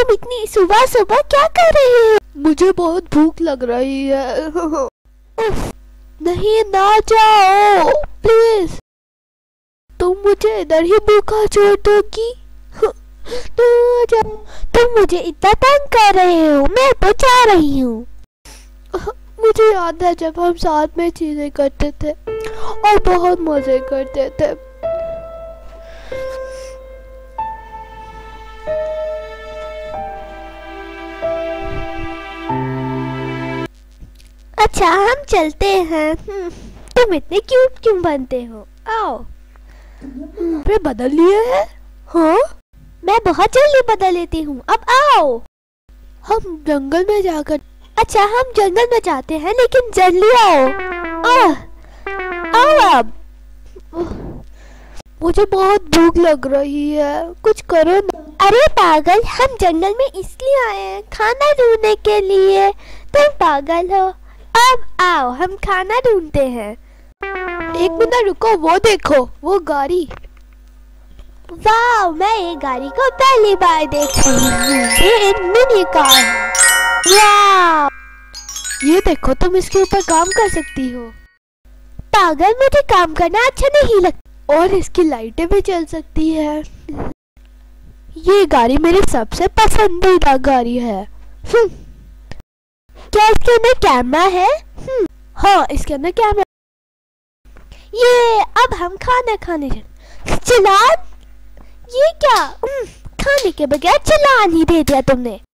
तुम इतनी सुबह सुबह क्या कर रहे हो? मुझे बहुत भूख लग रही है। उफ, नहीं ना जाओ। प्लीज़। तुम मुझे इधर ही भूखा छोड़ दोगी तुम मुझे इतना तंग कर रहे हो। मैं तो जा रही हूँ। मुझे याद है जब हम साथ में चीज़ें करते थे और बहुत मज़े करते थे। अच्छा हम चलते हैं। हम्म, तुम इतने क्यूट क्यों बनते हो? आओ। फिर बदल लिए है। हाँ? मैं बहुत जल्दी बदल लेती हूँ। अब आओ। हम जंगल में जाकर अच्छा हम जंगल में जाते हैं लेकिन जल्दी आओ। आह, आओ अब। मुझे बहुत भूख लग रही है। कुछ करो ना। अरे पागल हम जंगल में इसलिए आए हैं खाना ढूँढने के लिए। तुम पागल हो। अब आओ हम खाना ढूंढते हैं। एक मिनट रुको वो देखो वो गाड़ी। वाह मैं ये गाड़ी को पहली बार देख रही हूँ। ये एक मिनी कार वाह ये देखो तुम इसके ऊपर काम कर सकती हो। पागल मुझे काम करना अच्छा नहीं लगता और इसकी लाइटें भी चल सकती है। ये गाड़ी मेरी सबसे पसंदीदा गाड़ी है। हम्म, क्या इसके अंदर कैमरा है। हम्म, हाँ इसके अंदर कैमरा ये अब हम खाना खाने चल चलान? ये क्या? हम्म, खाने के बगैर चलान ही दे दिया तुमने।